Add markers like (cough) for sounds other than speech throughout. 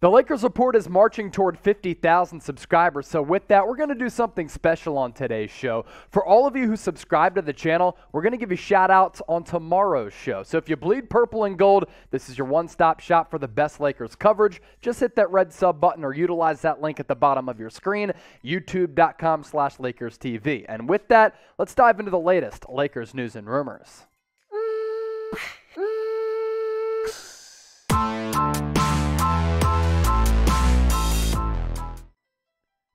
The Lakers Report is marching toward 50,000 subscribers. So, with that, we're going to do something special on today's show. For all of you who subscribe to the channel, we're going to give you shout outs on tomorrow's show. So, if you bleed purple and gold, this is your one stop shop for the best Lakers coverage. Just hit that red sub button or utilize that link at the bottom of your screen, youtube.com slash Lakers TV. And with that, let's dive into the latest Lakers news and rumors. Mm.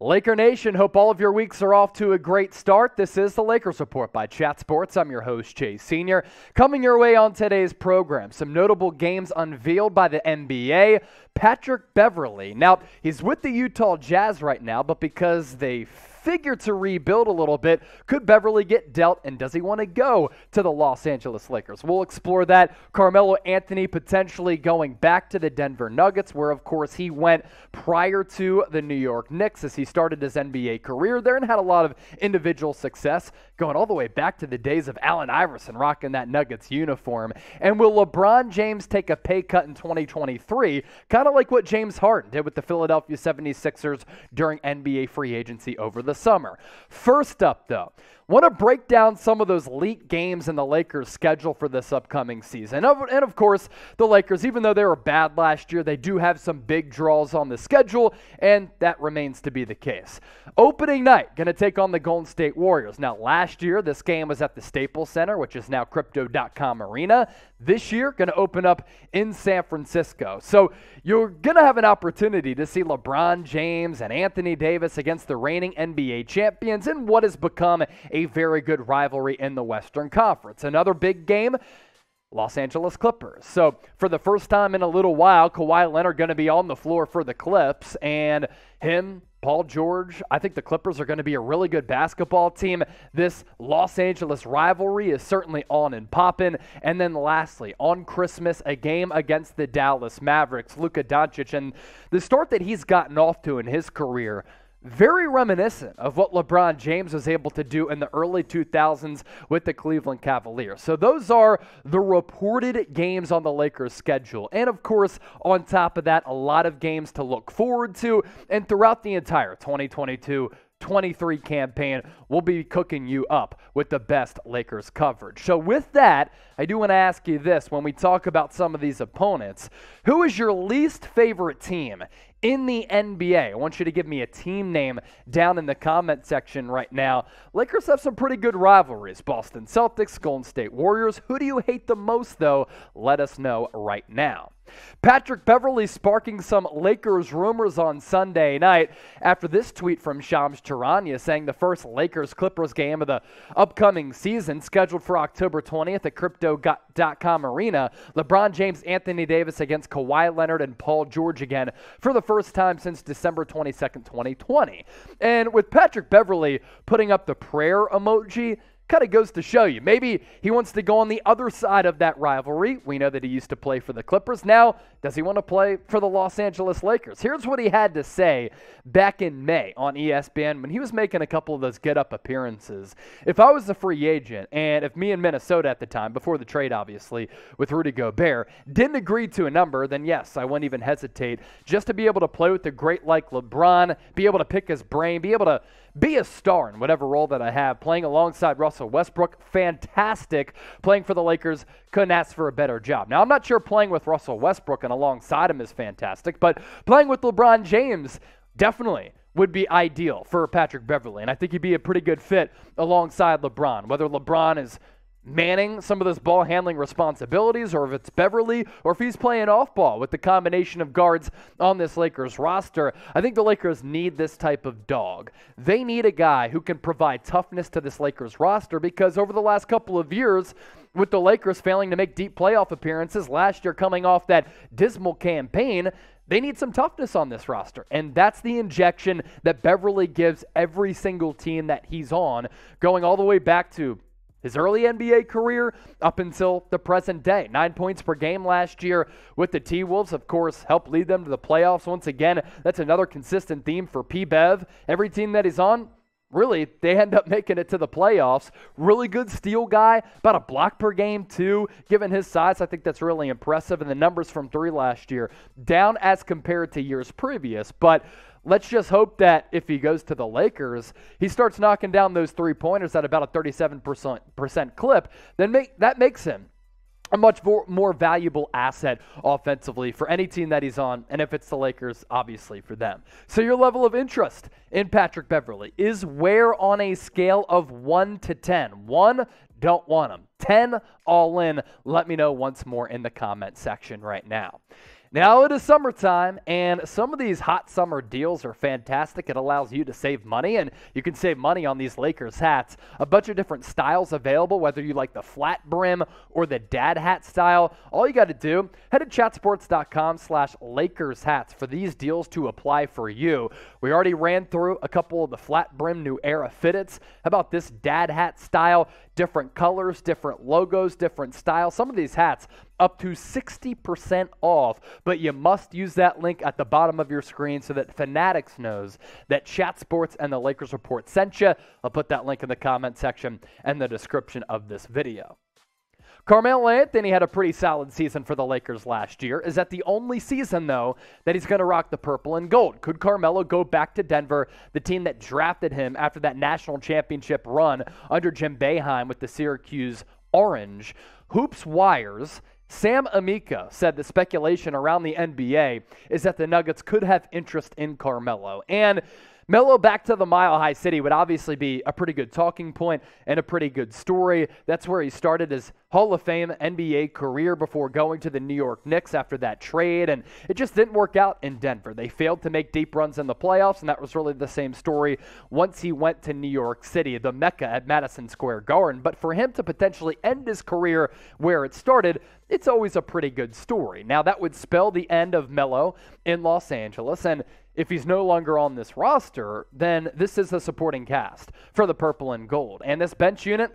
Laker Nation, hope all of your weeks are off to a great start. This is the Lakers Report by Chat Sports. I'm your host, Chase Senior. Coming your way on today's program, some notable games unveiled by the NBA. Patrick Beverley. Now, he's with the Utah Jazz right now, but because they figure to rebuild a little bit. Could Beverley get dealt, and does he want to go to the Los Angeles Lakers? We'll explore that. Carmelo Anthony potentially going back to the Denver Nuggets, where, of course, he went prior to the New York Knicks as he started his NBA career there and had a lot of individual success, going all the way back to the days of Allen Iverson rocking that Nuggets uniform. And will LeBron James take a pay cut in 2023, kind of like what James Harden did with the Philadelphia 76ers during NBA free agency over the summer. First up, though, want to break down some of those leak games in the Lakers' schedule for this upcoming season. And of course, the Lakers, even though they were bad last year, they do have some big draws on the schedule, and that remains to be the case. Opening night, going to take on the Golden State Warriors. Now, last year, this game was at the Staples Center, which is now Crypto.com Arena. This year, going to open up in San Francisco. So you're going to have an opportunity to see LeBron James and Anthony Davis against the reigning NBA champions in what has become a very good rivalry in the Western Conference. Another big game. Los Angeles Clippers. So, for the first time in a little while, Kawhi Leonard going to be on the floor for the Clips, and him Paul George, I think the Clippers are going to be a really good basketball team. This Los Angeles rivalry is certainly on and popping. And then lastly, on Christmas, a game against the Dallas Mavericks, Luka Doncic, and the start that he's gotten off to in his career very reminiscent of what LeBron James was able to do in the early 2000s with the Cleveland Cavaliers. So those are the reported games on the Lakers schedule. And of course, on top of that, a lot of games to look forward to. And throughout the entire 2022 23 campaign, we'll be cooking you up with the best Lakers coverage. So, with that, I do want to ask you this when we talk about some of these opponents who is your least favorite team in the NBA? I want you to give me a team name down in the comment section right now. Lakers have some pretty good rivalries Boston Celtics, Golden State Warriors. Who do you hate the most, though? Let us know right now. Patrick Beverley sparking some Lakers rumors on Sunday night after this tweet from Shams Charania saying the first Lakers Clippers game of the upcoming season, scheduled for October 20th at Crypto.com Arena. LeBron James, Anthony Davis against Kawhi Leonard and Paul George again for the first time since December 22nd, 2020. And with Patrick Beverley putting up the prayer emoji, kind of goes to show you. Maybe he wants to go on the other side of that rivalry. We know that he used to play for the Clippers. Now, does he want to play for the Los Angeles Lakers? Here's what he had to say back in May on ESPN when he was making a couple of those get up appearances. If I was a free agent, and if me and Minnesota at the time, before the trade obviously, with Rudy Gobert, didn't agree to a number, then yes, I wouldn't even hesitate just to be able to play with a great like LeBron, be able to pick his brain, be able to be a star in whatever role that I have. Playing alongside Russell Westbrook, fantastic. Playing for the Lakers, couldn't ask for a better job. Now, I'm not sure playing with Russell Westbrook and alongside him is fantastic, but playing with LeBron James, definitely would be ideal for Patrick Beverley. And I think he'd be a pretty good fit alongside LeBron. Whether LeBron is manning some of those ball handling responsibilities, or if it's Beverley, or if he's playing off ball with the combination of guards on this Lakers roster. I think the Lakers need this type of dog. They need a guy who can provide toughness to this Lakers roster because over the last couple of years, with the Lakers failing to make deep playoff appearances, last year coming off that dismal campaign, they need some toughness on this roster. And that's the injection that Beverley gives every single team that he's on, going all the way back to his early NBA career up until the present day. Nine points per game last year with the T Wolves, of course, helped lead them to the playoffs once again. That's another consistent theme for P. Bev. Every team that he's on, really, they end up (laughs) making it to the playoffs. Really good steal guy, about a block per game, too. Given his size, I think that's really impressive. And the numbers from three last year, down as compared to years previous. But let's just hope that if he goes to the Lakers, he starts knocking down those three pointers at about a 37% clip. Then make, that makes him a much more, more valuable asset offensively for any team that he's on, and if it's the Lakers, obviously for them. So, your level of interest in Patrick Beverley is where on a scale of 1 to 10? 1, don't want him. 10, all in. Let me know once more in the comment section right now. Now it is summertime, and some of these hot summer deals are fantastic. It allows you to save money, and you can save money on these Lakers hats. A bunch of different styles available, whether you like the flat brim or the dad hat style. All you got to do, head to chatsports.com slash Lakers hats for these deals to apply for you. We already ran through a couple of the flat brim new era fitteds. How about this dad hat style? Different colors, different logos, different styles. Some of these hats up to 60% off, but you must use that link at the bottom of your screen so that Fanatics knows that Chat Sports and the Lakers Report sent you. I'll put that link in the comment section and the description of this video. Carmelo Anthony had a pretty solid season for the Lakers last year. Is that the only season, though, that he's going to rock the purple and gold? Could Carmelo go back to Denver, the team that drafted him after that national championship run under Jim Boeheim with the Syracuse Orange? Hoops Wires Sam Amico said the speculation around the NBA is that the Nuggets could have interest in Carmelo. And Melo back to the Mile High City would obviously be a pretty good talking point and a pretty good story. That's where he started his Hall of Fame NBA career before going to the New York Knicks after that trade, and it just didn't work out in Denver. They failed to make deep runs in the playoffs, and that was really the same story once he went to New York City, the mecca at Madison Square Garden. But for him to potentially end his career where it started, it's always a pretty good story. Now, that would spell the end of Melo in Los Angeles, and if he's no longer on this roster, then this is the supporting cast for the purple and gold. And this bench unit,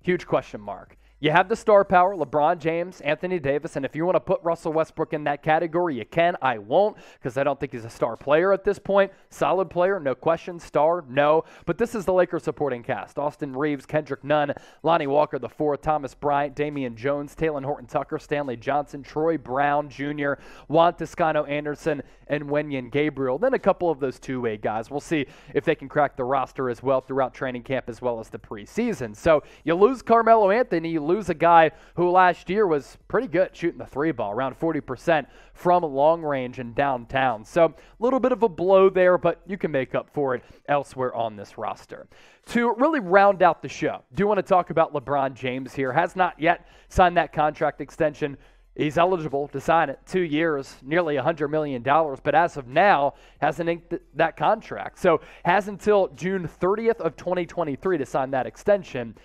huge question mark. You have the star power, LeBron James, Anthony Davis, and if you want to put Russell Westbrook in that category, you can. I won't because I don't think he's a star player at this point. Solid player, no question. Star, no. But this is the Lakers supporting cast: Austin Reaves, Kendrick Nunn, Lonnie Walker the fourth, Thomas Bryant, Damian Jones, Talen Horton Tucker, Stanley Johnson, Troy Brown Jr., Juan Toscano Anderson, and Wenyen Gabriel. Then a couple of those two-way guys. We'll see if they can crack the roster as well throughout training camp as well as the preseason. So you lose Carmelo Anthony. Lose a guy who last year was pretty good shooting the three ball, around 40% from long range and downtown. So a little bit of a blow there, but you can make up for it elsewhere on this roster. To really round out the show, do want to talk about LeBron James here. Has not yet signed that contract extension. He's eligible to sign it two years, nearly $100 million, but as of now, hasn't inked that contract. So has until June 30th of 2023 to sign that extension.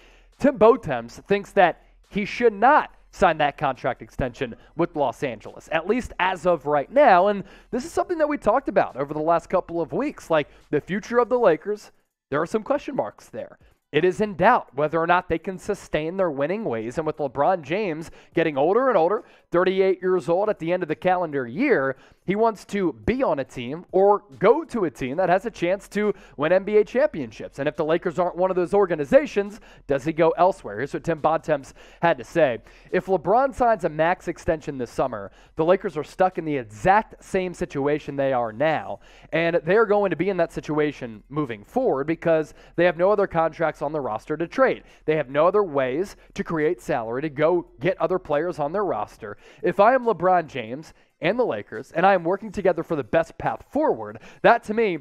Tim Bontemps thinks that he should not sign that contract extension with Los Angeles, at least as of right now. And this is something that we talked about over the last couple of weeks. Like the future of the Lakers, there are some question marks there it is in doubt whether or not they can sustain their winning ways. And with LeBron James getting older and older, 38 years old at the end of the calendar year, he wants to be on a team or go to a team that has a chance to win NBA championships. And if the Lakers aren't one of those organizations, does he go elsewhere? Here's what Tim Bontemps had to say. If LeBron signs a max extension this summer, the Lakers are stuck in the exact same situation they are now. And they're going to be in that situation moving forward because they have no other contracts on the roster to trade. They have no other ways to create salary to go get other players on their roster. If I am LeBron James and the Lakers, and I am working together for the best path forward, that to me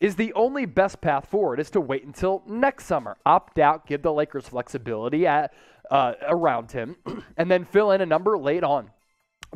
is the only best path forward is to wait until next summer. Opt out, give the Lakers flexibility at, uh, around him, (clears throat) and then fill in a number late on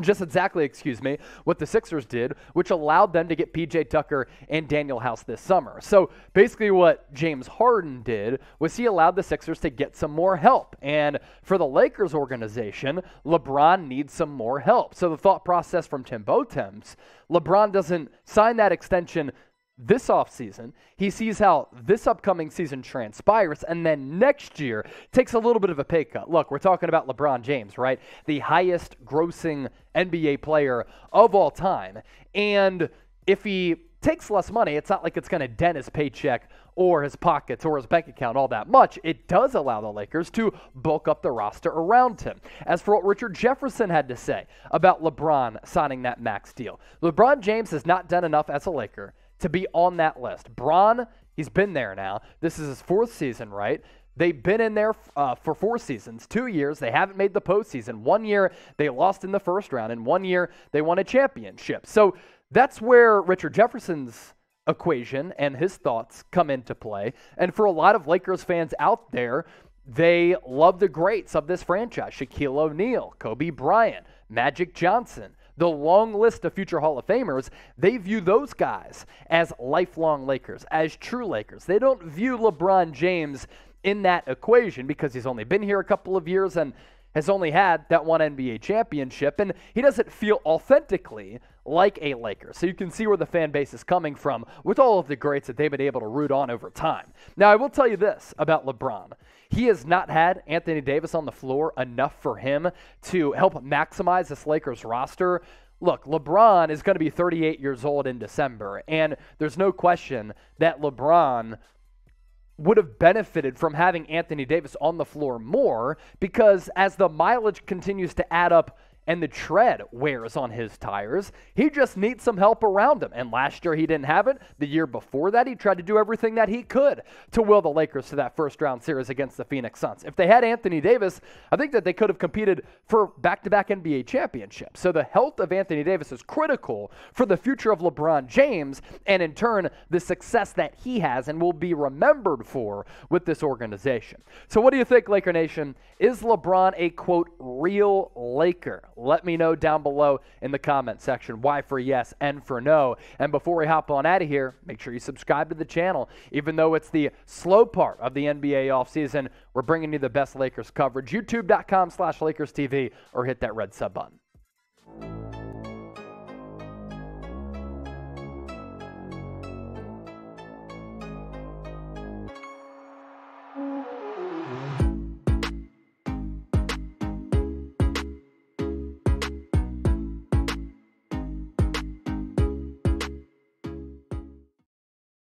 just exactly, excuse me, what the Sixers did, which allowed them to get PJ Tucker and Danuel House this summer. So basically, what James Harden did was he allowed the Sixers to get some more help. And for the Lakers organization, LeBron needs some more help. So the thought process from Tim Bontemps LeBron doesn't sign that extension this offseason. He sees how this upcoming season transpires, and then next year takes a little bit of a pay cut. Look, we're talking about LeBron James, right? The highest grossing NBA player of all time. And if he takes less money. It's not like it's going to dent his paycheck or his pockets or his bank account all that much. It does allow the Lakers to bulk up the roster around him. As for what Richard Jefferson had to say about LeBron signing that max deal, LeBron James has not done enough as a Laker to be on that list. Bron, he's been there now. This is his fourth season, right? They've been in there uh, for four seasons, two years. They haven't made the postseason. One year they lost in the first round, and one year they won a championship. So that's where Richard Jefferson's equation and his thoughts come into play. And for a lot of Lakers fans out there, they love the greats of this franchise Shaquille O'Neal, Kobe Bryant, Magic Johnson, the long list of future Hall of Famers. They view those guys as lifelong Lakers, as true Lakers. They don't view LeBron James in that equation because he's only been here a couple of years and has only had that one NBA championship, and he doesn't feel authentically like a Laker. So you can see where the fan base is coming from with all of the greats that they've been able to root on over time. Now, I will tell you this about LeBron. He has not had Anthony Davis on the floor enough for him to help maximize this Lakers roster. Look, LeBron is going to be 38 years old in December, and there's no question that LeBron would have benefited from having Anthony Davis on the floor more because as the mileage continues to add up and the tread wears on his tires. He just needs some help around him. And last year he didn't have it. The year before that, he tried to do everything that he could to will the Lakers to that first round series against the Phoenix Suns. If they had Anthony Davis, I think that they could have competed for back to back NBA championships. So the health of Anthony Davis is critical for the future of LeBron James and in turn the success that he has and will be remembered for with this organization. So what do you think, Laker Nation? Is LeBron a quote real Laker? Let me know down below in the comment section why for yes and for no. And before we hop on out of here, make sure you subscribe to the channel. Even though it's the slow part of the NBA offseason, we're bringing you the best Lakers coverage. YouTube.com slash Lakers TV or hit that red sub button.